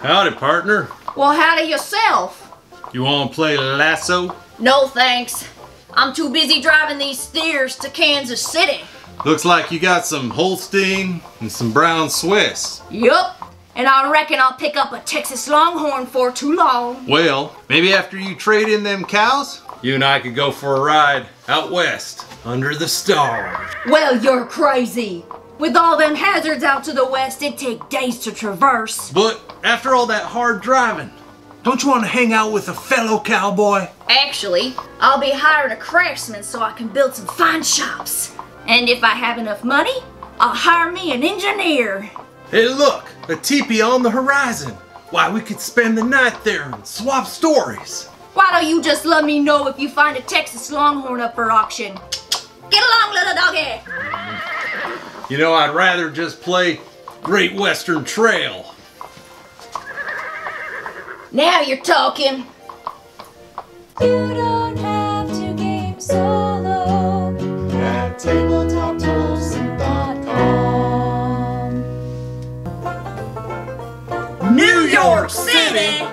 Howdy, partner. Well, howdy yourself. You want to play lasso? No thanks. I'm too busy driving these steers to Kansas City. Looks like you got some Holstein and some brown Swiss. Yup. And I reckon I'll pick up a Texas Longhorn for too long. Well, maybe after you trade in them cows, you and I could go for a ride out west under the stars. Well, you're crazy. With all them hazards out to the west, it'd take days to traverse. But after all that hard driving, don't you want to hang out with a fellow cowboy? Actually, I'll be hiring a craftsman so I can build some fine shops. And if I have enough money, I'll hire me an engineer. Hey, look, a teepee on the horizon. Why, we could spend the night there and swap stories. Why don't you just let me know if you find a Texas Longhorn up for auction? Get along, little doggy! You know, I'd rather just play Great Western Trail. Now you're talking. You don't have to game solo at tabletoptolson.com. New York City!